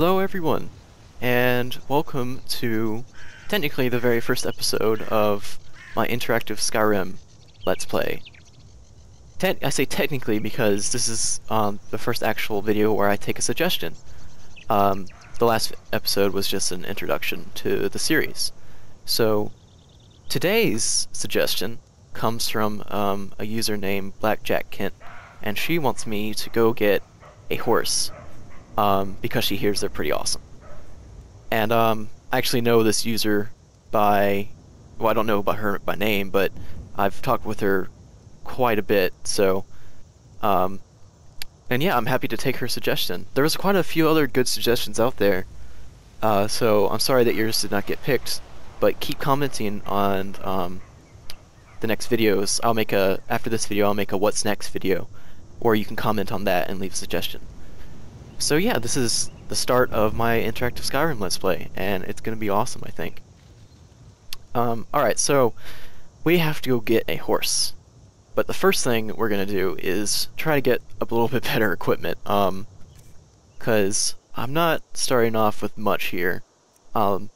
Hello everyone, and welcome to technically the very first episode of my interactive Skyrim Let's Play. I say technically because this is um, the first actual video where I take a suggestion. Um, the last episode was just an introduction to the series. So today's suggestion comes from um, a user named Blackjack Kent, and she wants me to go get a horse um, because she hears they're pretty awesome. And um, I actually know this user by, well, I don't know about her by name, but I've talked with her quite a bit. So, um, and yeah, I'm happy to take her suggestion. There was quite a few other good suggestions out there. Uh, so I'm sorry that yours did not get picked, but keep commenting on um, the next videos. I'll make a after this video. I'll make a what's next video, or you can comment on that and leave a suggestion. So yeah, this is the start of my interactive Skyrim Let's Play, and it's gonna be awesome, I think. Um, alright, so we have to go get a horse. But the first thing we're gonna do is try to get a little bit better equipment, um, cause I'm not starting off with much here. Um,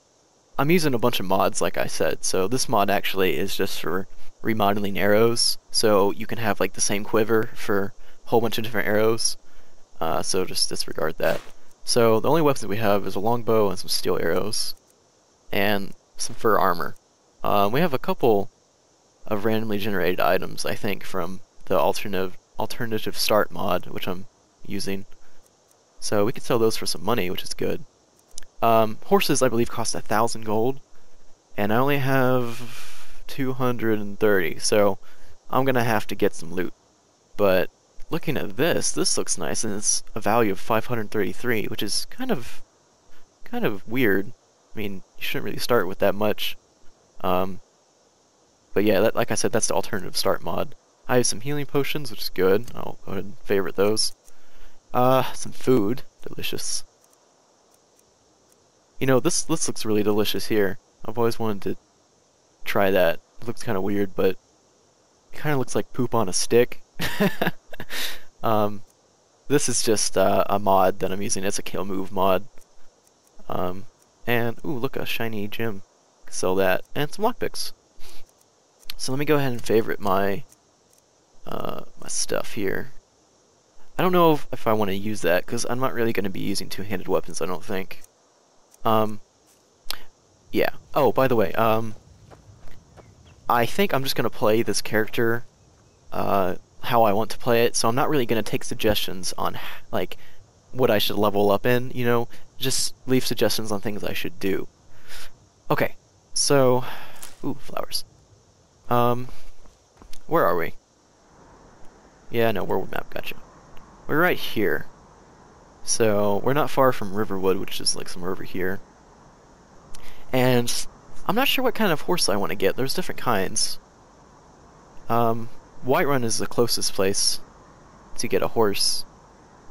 I'm using a bunch of mods, like I said, so this mod actually is just for remodeling arrows, so you can have like the same quiver for a whole bunch of different arrows. Uh, so just disregard that. So the only weapons we have is a longbow and some steel arrows, and some fur armor. Uh, we have a couple of randomly generated items, I think, from the alternative alternative start mod, which I'm using. So we could sell those for some money, which is good. Um, horses, I believe, cost a thousand gold, and I only have 230, so I'm gonna have to get some loot. But looking at this, this looks nice, and it's a value of 533, which is kind of, kind of weird. I mean, you shouldn't really start with that much. Um, but yeah, that, like I said, that's the alternative start mod. I have some healing potions, which is good. I'll go ahead and favorite those. Uh, some food. Delicious. You know, this, this looks really delicious here. I've always wanted to try that. It looks kind of weird, but it kind of looks like poop on a stick. um, this is just uh, a mod that I'm using. It's a kill move mod. Um, and, ooh, look, a shiny gem. Sell that. And some lockpicks. So let me go ahead and favorite my, uh, my stuff here. I don't know if, if I want to use that, because I'm not really going to be using two-handed weapons, I don't think. Um, yeah. Oh, by the way, um, I think I'm just going to play this character, uh, how I want to play it, so I'm not really going to take suggestions on, like, what I should level up in, you know? Just leave suggestions on things I should do. Okay, so... Ooh, flowers. Um, where are we? Yeah, no, world map, gotcha. We're right here. So, we're not far from Riverwood, which is like somewhere over here. And I'm not sure what kind of horse I want to get. There's different kinds. Um, Whiterun is the closest place to get a horse.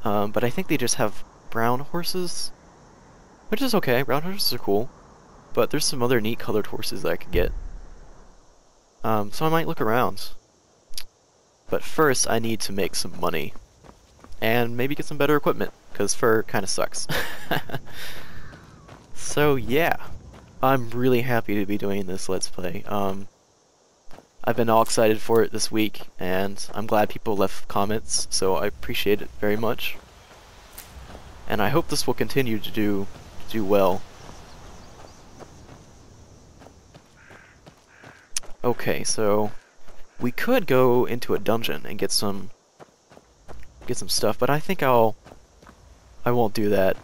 Um, but I think they just have brown horses. Which is okay, brown horses are cool. But there's some other neat colored horses that I could get. Um, so I might look around. But first I need to make some money. And maybe get some better equipment, because fur kinda sucks. so yeah, I'm really happy to be doing this Let's Play. Um, I've been all excited for it this week, and I'm glad people left comments, so I appreciate it very much. And I hope this will continue to do do well. Okay, so we could go into a dungeon and get some get some stuff, but I think I'll I won't do that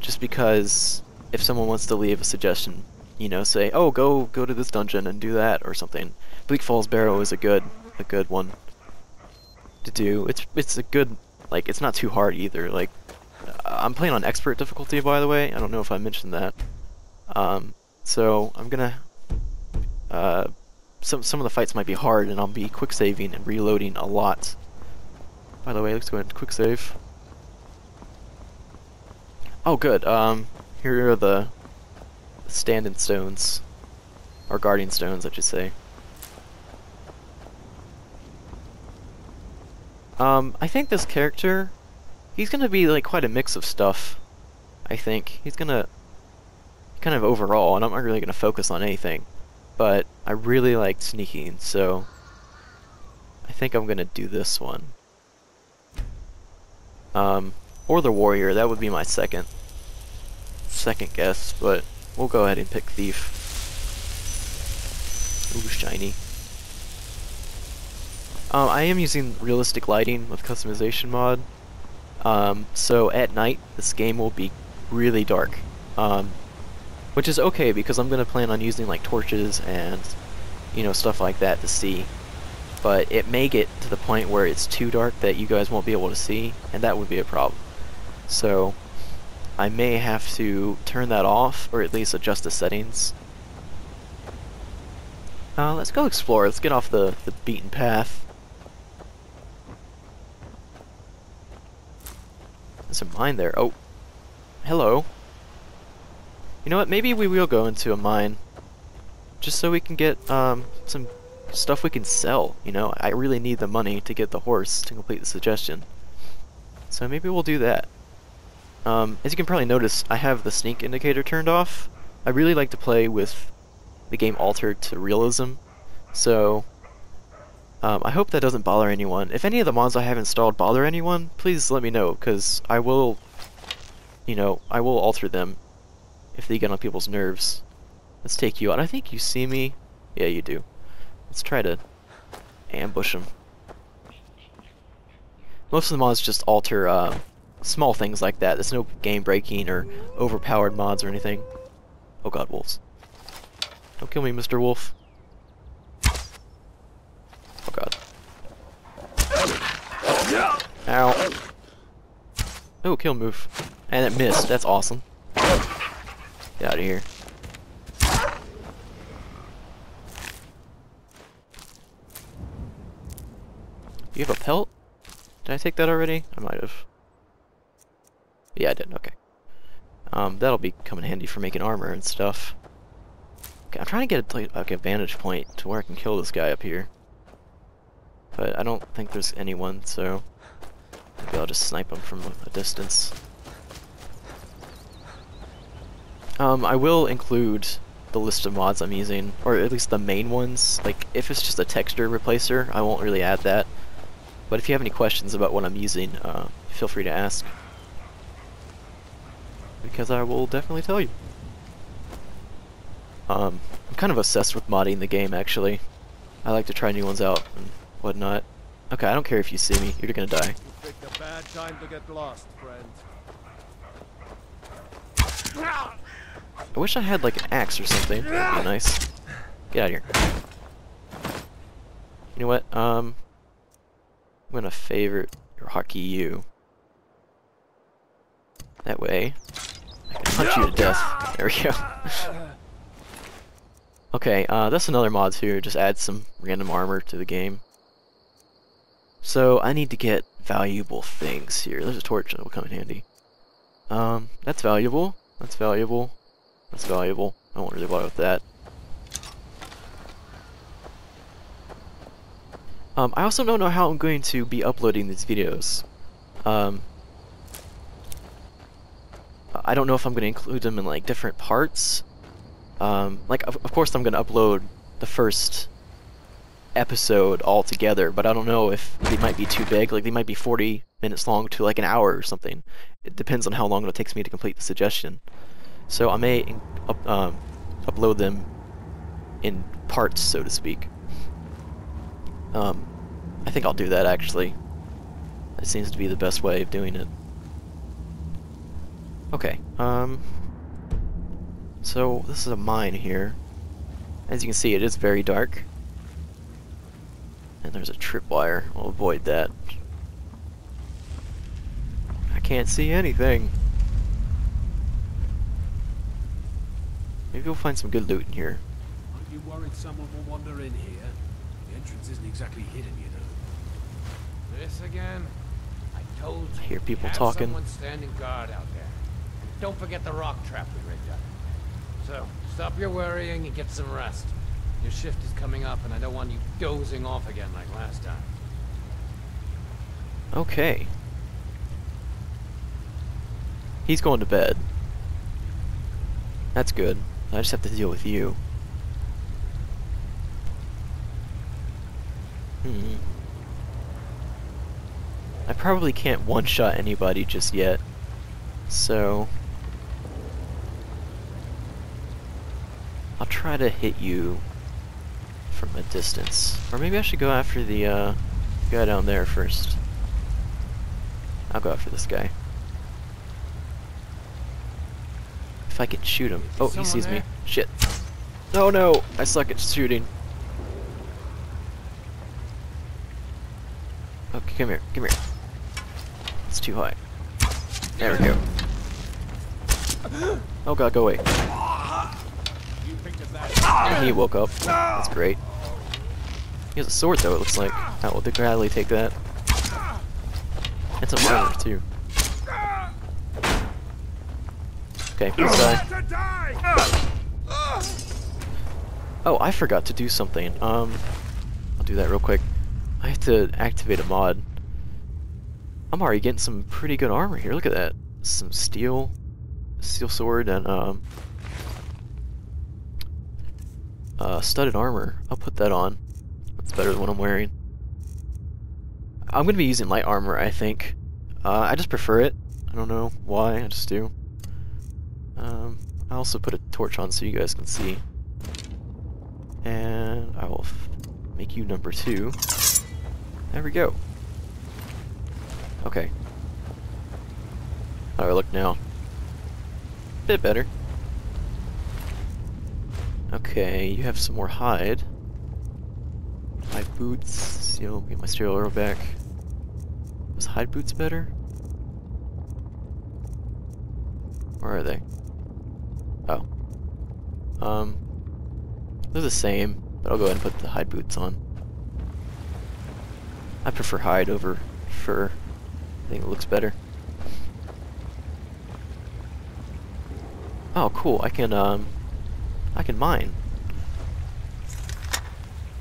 just because if someone wants to leave a suggestion, you know, say, "Oh, go go to this dungeon and do that" or something. Bleak Falls Barrow is a good a good one to do. It's it's a good like it's not too hard either. Like uh, I'm playing on expert difficulty by the way. I don't know if I mentioned that. Um, so I'm gonna uh, some some of the fights might be hard, and I'll be quick saving and reloading a lot. By the way, let's go ahead and quick save. Oh, good. Um, here are the standing stones, or guardian stones, I should say. Um, I think this character, he's gonna be like quite a mix of stuff. I think. He's gonna kind of overall, and I'm not really gonna focus on anything. But I really like sneaking, so I think I'm gonna do this one. Um, or the warrior, that would be my second second guess, but we'll go ahead and pick thief. Ooh, shiny. Um, I am using realistic lighting with customization mod. Um, so at night, this game will be really dark. Um, which is okay because I'm going to plan on using like torches and, you know, stuff like that to see. But it may get to the point where it's too dark that you guys won't be able to see, and that would be a problem. So, I may have to turn that off, or at least adjust the settings. Uh, let's go explore. Let's get off the, the beaten path. There's a mine there. Oh. Hello. You know what? Maybe we will go into a mine. Just so we can get um, some stuff we can sell, you know? I really need the money to get the horse to complete the suggestion. So maybe we'll do that. Um, as you can probably notice, I have the sneak indicator turned off. I really like to play with the game altered to realism, so um, I hope that doesn't bother anyone. If any of the mods I have installed bother anyone, please let me know, because I will, you know, I will alter them if they get on people's nerves. Let's take you out. I think you see me. Yeah, you do. Let's try to ambush them. Most of the mods just alter uh, small things like that. There's no game breaking or overpowered mods or anything. Oh god, wolves. Don't kill me, Mr. Wolf. Oh god. Ow. Oh, kill move. And it missed. That's awesome. Get out of here. You have a pelt? Did I take that already? I might have. Yeah, I did. Okay. Um, that'll be coming handy for making armor and stuff. Okay, I'm trying to get a, like, a vantage point to where I can kill this guy up here. But I don't think there's anyone, so maybe I'll just snipe him from a distance. Um, I will include the list of mods I'm using, or at least the main ones. Like, if it's just a texture replacer, I won't really add that. But if you have any questions about what I'm using, uh, feel free to ask. Because I will definitely tell you. Um, I'm kind of obsessed with modding the game, actually. I like to try new ones out and whatnot. Okay, I don't care if you see me. You're gonna die. You a bad time to get lost, friend. I wish I had like an axe or something. That'd be nice. Get out of here. You know what? Um, I'm gonna favorite your hotkey you. That way, punch you to death. There we go. okay, uh, that's another mod too. Just add some random armor to the game. So I need to get valuable things here. There's a torch that will come in handy. Um, that's valuable. That's valuable. That's valuable. I won't really bother with that. Um, I also don't know how I'm going to be uploading these videos. Um, I don't know if I'm going to include them in like different parts. Um, like, of, of course I'm going to upload the first episode all together, but I don't know if they might be too big. Like, they might be 40 minutes long to like an hour or something. It depends on how long it takes me to complete the suggestion. So I may up, um, upload them in parts, so to speak. Um, I think I'll do that actually. That seems to be the best way of doing it. Okay, um... So, this is a mine here. As you can see, it is very dark. And there's a tripwire. We'll avoid that. I can't see anything. Maybe we'll find some good loot in here. Aren't you worried someone will wander in here? The entrance isn't exactly hidden, you know. This again? I told you. I hear people talking. someone standing guard out there. Don't forget the rock trap we rigged up. So, stop your worrying and get some rest. Your shift is coming up and I don't want you dozing off again like last time. Okay. He's going to bed. That's good. I just have to deal with you. Hmm. I probably can't one-shot anybody just yet. So... I'll try to hit you from a distance. Or maybe I should go after the uh, guy down there first. I'll go after this guy. If I can shoot him. Oh, he sees me. Shit. No, no! I suck at shooting. Okay, come here, come here. It's too high. There we go. Oh god, go away. You picked up that. And he woke up. That's great. He has a sword though, it looks like. I will gladly take that. And a armor too. Okay, this guy. Oh, I forgot to do something. Um, I'll do that real quick. I have to activate a mod. I'm already getting some pretty good armor here. Look at that. Some steel, steel sword, and um, uh, studded armor. I'll put that on. That's better than what I'm wearing. I'm gonna be using light armor, I think. Uh, I just prefer it. I don't know why. I just do. Um, I also put a torch on so you guys can see. And I will make you number two. There we go. Okay. How do I look now? Bit better. Okay, you have some more hide. My boots. You'll get my steel arrow back. Was hide boots better? Where are they? Oh. Um. They're the same, but I'll go ahead and put the hide boots on. I prefer hide over fur. I think it looks better. Oh, cool. I can, um, I can mine.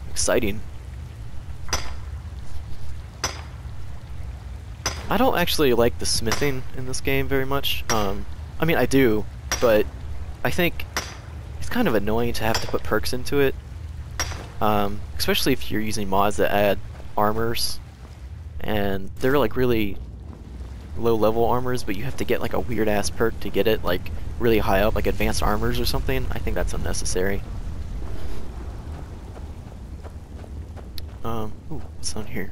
Exciting. I don't actually like the smithing in this game very much. Um, I mean, I do, but I think it's kind of annoying to have to put perks into it. Um, especially if you're using mods that add armors, and they're like really low level armors, but you have to get like a weird ass perk to get it like really high up, like advanced armors or something. I think that's unnecessary. Um, ooh, what's on here?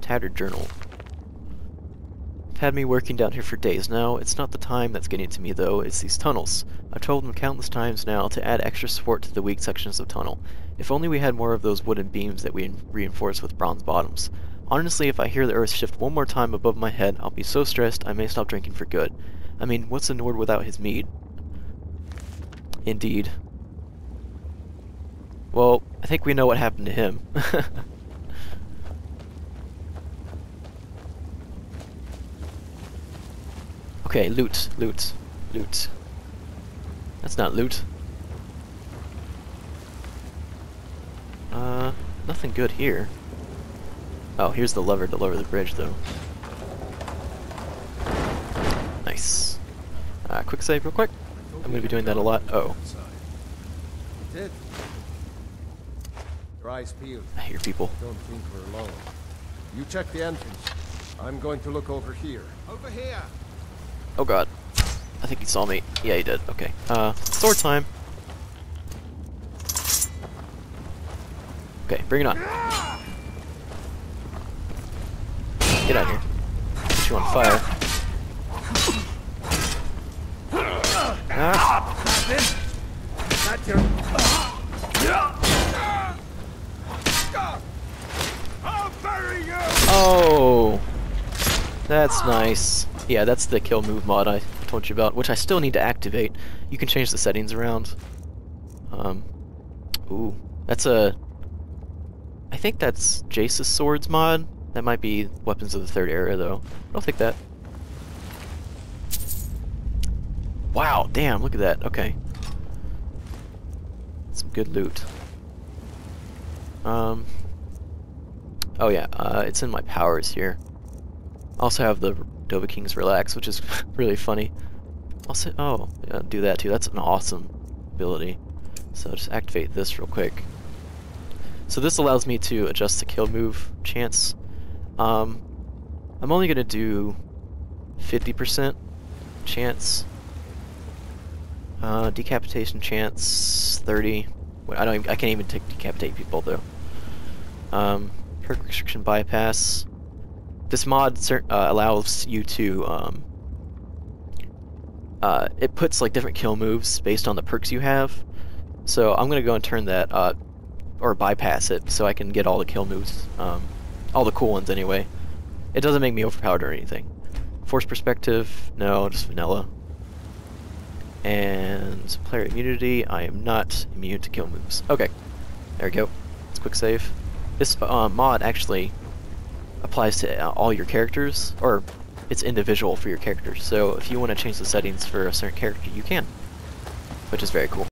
Tattered journal. I've had me working down here for days now. It's not the time that's getting to me though, it's these tunnels. I've told them countless times now to add extra support to the weak sections of tunnel. If only we had more of those wooden beams that we reinforce with bronze bottoms. Honestly, if I hear the earth shift one more time above my head, I'll be so stressed I may stop drinking for good. I mean, what's a Nord without his mead? Indeed. Well, I think we know what happened to him. okay, loot, loot, loot. That's not loot. Uh, nothing good here. Oh, here's the lever to lower the bridge, though. Nice. Uh, quick save real quick. I'm gonna be doing that a lot. Oh, Your eyes peeled. I hear people. Don't think we're alone. You check the entrance. I'm going to look over here. Over here. Oh god. I think he saw me. Yeah, he did. Okay. Uh, sword time. Okay, bring it on. Get out here. Put you on fire. Ah, oh! That's nice. Yeah, that's the kill move mod I told you about, which I still need to activate. You can change the settings around. Um, ooh, that's a... I think that's JaySuS swords mod. That might be Weapons of the Third Era, though. I'll take that. Wow, damn, look at that. Okay. Some good loot. Um... Oh yeah, uh, it's in my powers here. I also have the Dovahkiin's Relax, which is really funny. Say, oh, yeah, do that too. That's an awesome ability. So just activate this real quick. So this allows me to adjust the kill move chance. Um, I'm only gonna do 50% chance. Uh, decapitation chance 30. Wait, I don't. Even, I can't even take decapitate people though. Um, perk restriction bypass. This mod uh, allows you to um, uh, it puts like different kill moves based on the perks you have. So I'm gonna go and turn that uh, or bypass it so I can get all the kill moves, um, all the cool ones anyway. It doesn't make me overpowered or anything. Force perspective, no, just vanilla. And player immunity, I am not immune to kill moves. Okay, there we go. Let's quick save. This uh, mod actually applies to uh, all your characters, or it's individual for your characters. So if you want to change the settings for a certain character, you can, which is very cool.